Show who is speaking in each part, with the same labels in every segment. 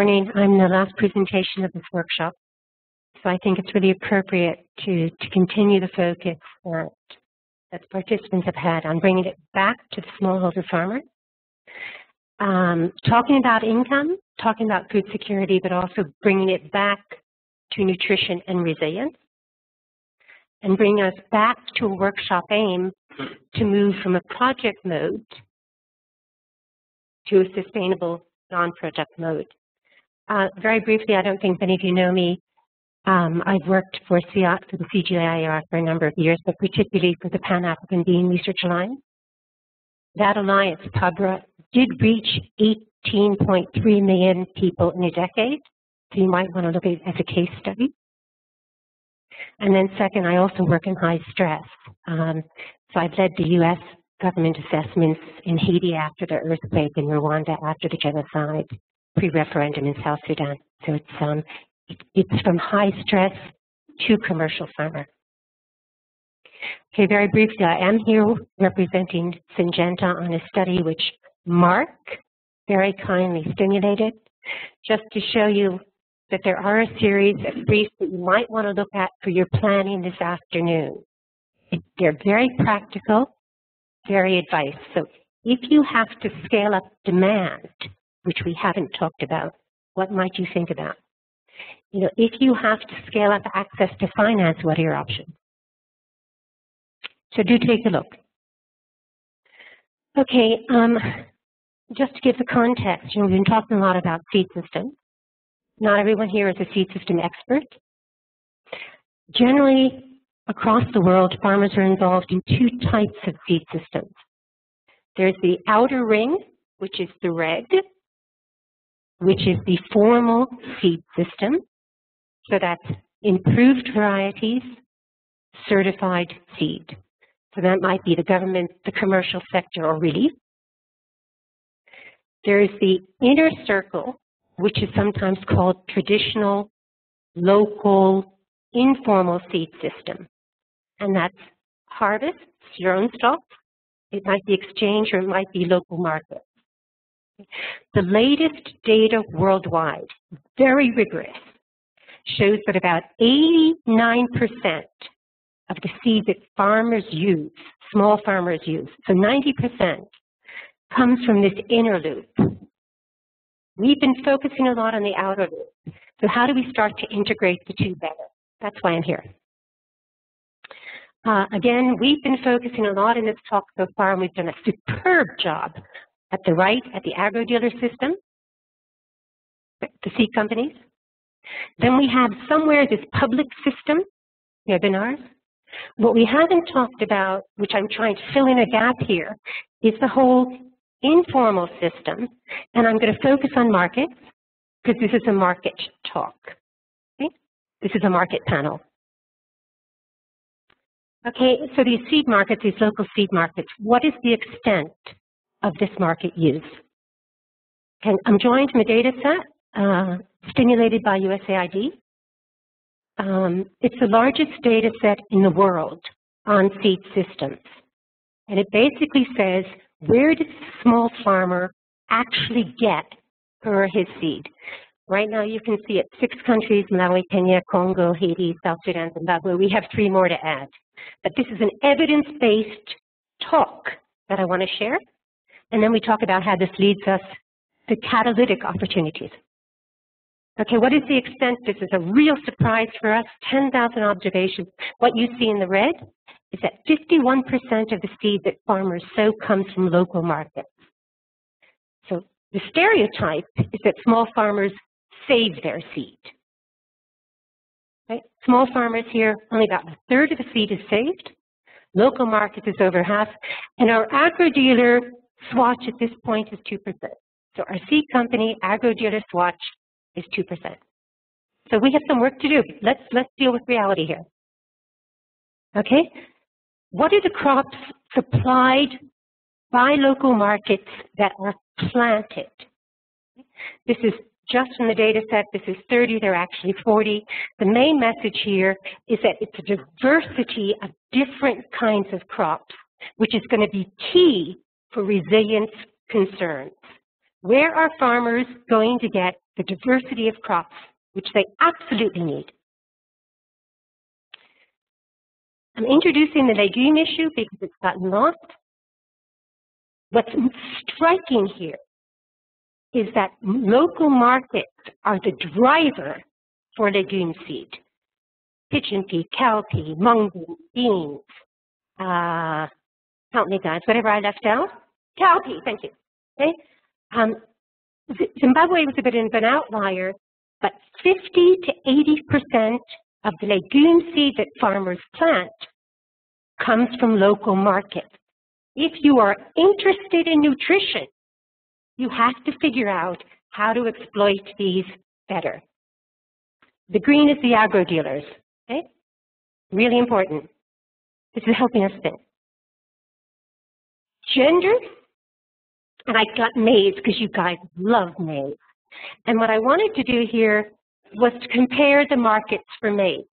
Speaker 1: morning. I'm the last presentation of this workshop, so I think it's really appropriate to, to continue the focus that, that the participants have had on bringing it back to the smallholder farmer. Um, talking about income, talking about food security, but also bringing it back to nutrition and resilience, and bring us back to a workshop aim to move from a project mode to a sustainable non-project mode. Uh, very briefly, I don't think many of you know me. Um, I've worked for, CI, for the CGIAR for a number of years, but particularly for the Pan-African Bean Research Alliance. That alliance, PABRA, did reach 18.3 million people in a decade, so you might want to look at it as a case study. And then second, I also work in high stress. Um, so I've led the U.S. government assessments in Haiti after the earthquake, in Rwanda after the genocide, pre-referendum in South Sudan. So it's um, it, it's from high stress to commercial farmer. Okay, very briefly, I am here representing Syngenta on a study which Mark very kindly stimulated, just to show you that there are a series of briefs that you might want to look at for your planning this afternoon. They're very practical, very advice. So if you have to scale up demand, which we haven't talked about, what might you think about? You know, if you have to scale up access to finance, what are your options? So do take a look. Okay, um, just to give the context, you know, we've been talking a lot about seed systems. Not everyone here is a seed system expert. Generally, across the world, farmers are involved in two types of seed systems. There's the outer ring, which is the red, which is the formal seed system. So that's improved varieties, certified seed. So that might be the government, the commercial sector, or relief. There is the inner circle, which is sometimes called traditional, local, informal seed system. And that's harvests, your own stock. It might be exchange or it might be local market. The latest data worldwide, very rigorous, shows that about 89% of the seed that farmers use, small farmers use, so 90% comes from this inner loop. We've been focusing a lot on the outer loop. So how do we start to integrate the two better? That's why I'm here. Uh, again, we've been focusing a lot in this talk so far, and we've done a superb job at the right, at the agro-dealer system, the seed companies. Then we have somewhere this public system, webinars. What we haven't talked about, which I'm trying to fill in a gap here, is the whole informal system, and I'm going to focus on markets because this is a market talk. Okay? This is a market panel. Okay, so these seed markets, these local seed markets, what is the extent of this market use? And I'm joined from a data set uh, stimulated by USAID. Um, it's the largest data set in the world on seed systems. And it basically says where does the small farmer actually get for his seed? Right now you can see it, six countries, Malawi, Kenya, Congo, Haiti, South Sudan, Zimbabwe. We have three more to add. But this is an evidence-based talk that I want to share. And then we talk about how this leads us to catalytic opportunities. Okay, what is the extent? This is a real surprise for us, 10,000 observations. What you see in the red is that 51% of the seed that farmers sow comes from local markets. So the stereotype is that small farmers save their seed. Right? Small farmers here, only about a third of the seed is saved. Local markets is over half. And our agro-dealer swatch at this point is 2%. So our seed company agro-dealer swatch is 2%. So we have some work to do. Let's, let's deal with reality here. Okay, what are the crops supplied by local markets that are planted? This is just from the data set, this is 30, they're actually 40. The main message here is that it's a diversity of different kinds of crops, which is going to be key for resilience concerns. Where are farmers going to get the diversity of crops, which they absolutely need. I'm introducing the legume issue because it's gotten lost. What's striking here is that local markets are the driver for legume seed. Pigeon pea, cowpea, mung beans, uh, help me guys, whatever I left out. Cowpea, thank you. Okay. Um, Zimbabwe was a bit of an outlier, but 50 to 80 percent of the legume seed that farmers plant comes from local markets. If you are interested in nutrition, you have to figure out how to exploit these better. The green is the agro dealers. Okay? Really important. This is helping us think. Gender, and I got maize because you guys love maize. And what I wanted to do here was to compare the markets for maize.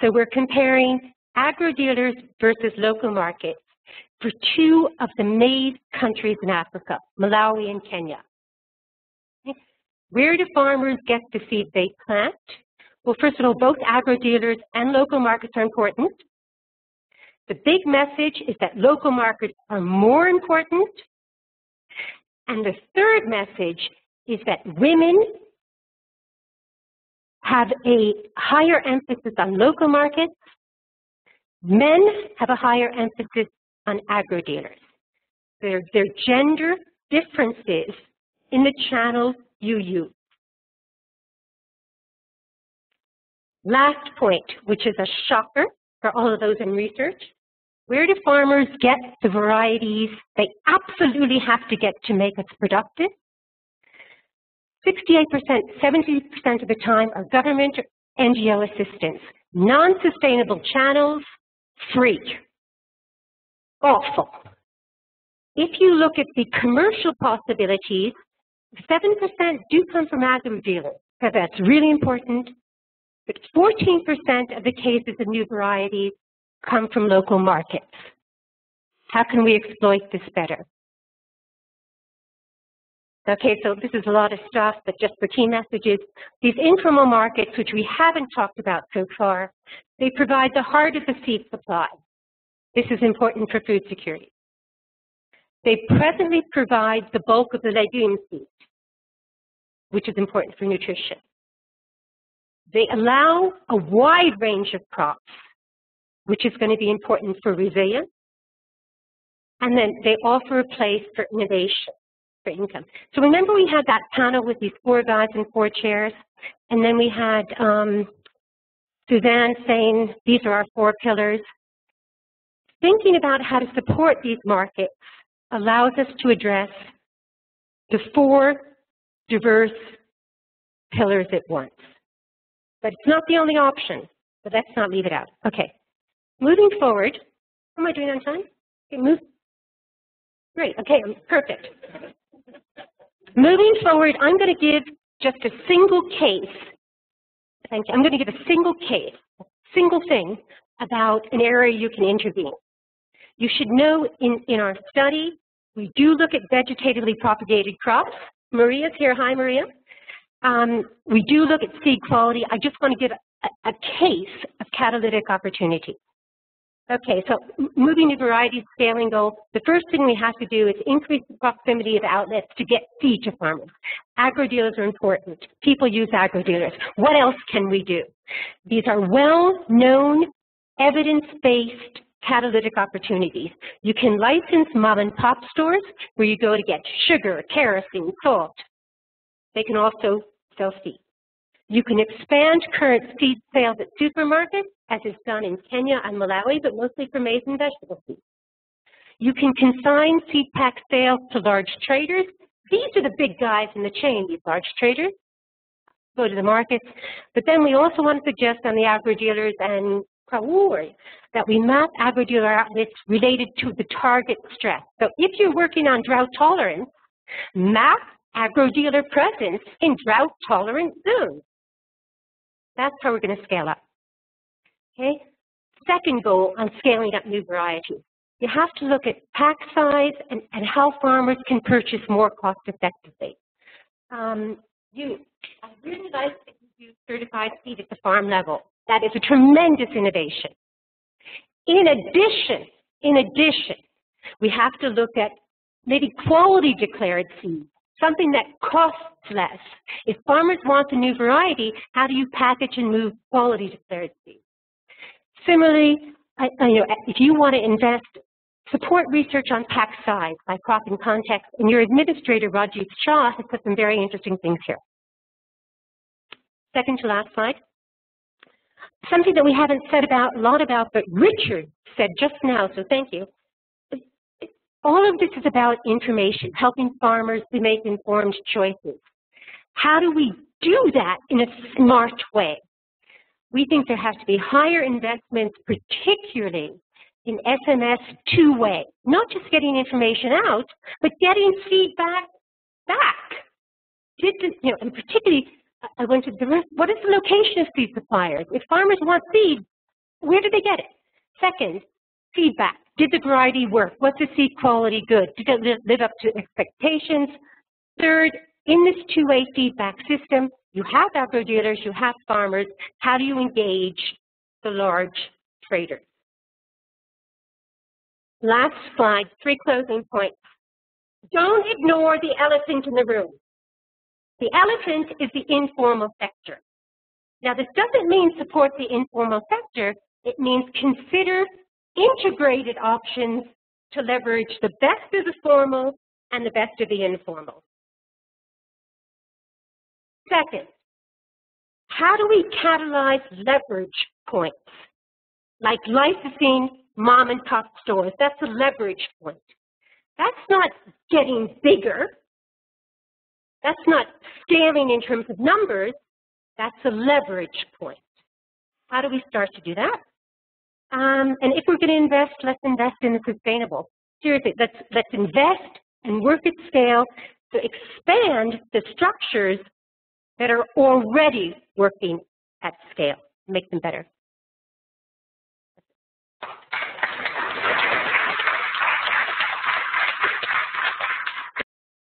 Speaker 1: So we're comparing agro dealers versus local markets for two of the maize countries in Africa, Malawi and Kenya. Where do farmers get the seed they plant? Well, first of all, both agro-dealers and local markets are important. The big message is that local markets are more important. And the third message is that women have a higher emphasis on local markets. Men have a higher emphasis on agro-dealers. There, there are gender differences in the channels you use. Last point, which is a shocker for all of those in research. Where do farmers get the varieties they absolutely have to get to make us productive? 68%, 70% of the time are government or NGO assistance. Non-sustainable channels, free awful. If you look at the commercial possibilities, 7% do come from agro dealers, so that's really important. But 14% of the cases of new varieties come from local markets. How can we exploit this better? Okay, so this is a lot of stuff, but just for key messages, these informal markets, which we haven't talked about so far, they provide the heart of the seed supply. This is important for food security. They presently provide the bulk of the legume seed, which is important for nutrition. They allow a wide range of crops, which is going to be important for resilience. And then they offer a place for innovation, for income. So remember we had that panel with these four guys and four chairs, and then we had um, Suzanne saying these are our four pillars thinking about how to support these markets allows us to address the four diverse pillars at once. But it's not the only option, but let's not leave it out. Okay, moving forward, how am I doing on time? Okay, move. Great, okay, perfect. Moving forward, I'm going to give just a single case. Thank you. I'm going to give a single case, a single thing about an area you can intervene. You should know in, in our study, we do look at vegetatively propagated crops. Maria's here. Hi, Maria. Um, we do look at seed quality. I just want to give a, a case of catalytic opportunity. Okay, so moving to variety scaling goals, the first thing we have to do is increase the proximity of outlets to get seed to farmers. Agro-dealers are important. People use agro-dealers. What else can we do? These are well-known, evidence-based catalytic opportunities. You can license mom and pop stores where you go to get sugar, kerosene, salt. They can also sell seed. You can expand current seed sales at supermarkets, as is done in Kenya and Malawi, but mostly for maize and vegetable seeds. You can consign seed pack sales to large traders. These are the big guys in the chain, these large traders. Go to the markets. But then we also want to suggest on the agro-dealers and priority that we map agro-dealer outlets related to the target stress. So if you're working on drought tolerance, map agro-dealer presence in drought-tolerant zones. That's how we're going to scale up. Okay. Second goal on scaling up new varieties. You have to look at pack size and, and how farmers can purchase more cost effectively. Um, you, I really like that you use certified seed at the farm level. That is a tremendous innovation. In addition, in addition, we have to look at maybe quality declared seed, something that costs less. If farmers want a new variety, how do you package and move quality declared seed? Similarly, I, I, you know, if you want to invest, support research on pack size by crop and context, and your administrator, Rajiv Shah, has put some very interesting things here. Second to last slide. Something that we haven't said about a lot about, but Richard said just now, so thank you. All of this is about information, helping farmers to make informed choices. How do we do that in a smart way? We think there has to be higher investments, particularly in SMS two-way, not just getting information out, but getting feedback back. Did the, you know, and particularly, I went to the, what is the location of seed suppliers? If farmers want seed, where do they get it? Second, feedback. Did the variety work? Was the seed quality good? Did it live up to expectations? Third, in this two-way feedback system, you have agro dealers, you have farmers. How do you engage the large traders? Last slide, three closing points. Don't ignore the elephant in the room. The elephant is the informal sector. Now, this doesn't mean support the informal sector. It means consider integrated options to leverage the best of the formal and the best of the informal. Second, how do we catalyze leverage points? Like licensing mom and pop stores, that's a leverage point. That's not getting bigger. That's not scaling in terms of numbers. That's a leverage point. How do we start to do that? Um, and if we're going to invest, let's invest in the sustainable. Seriously, let's, let's invest and work at scale to expand the structures that are already working at scale, make them better.